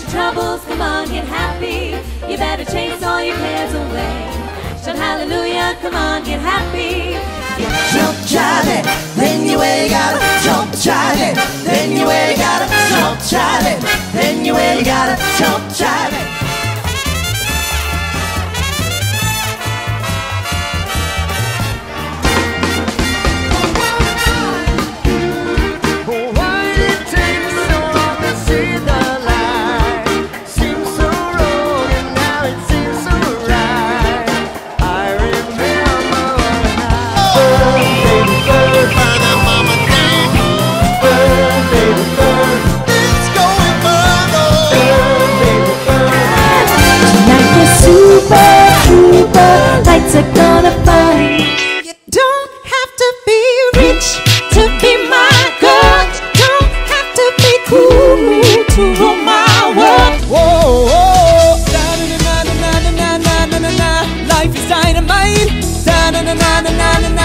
your troubles, come on, get happy. You better chase all your cares away. Shout hallelujah, come on, get happy. 나나나나나나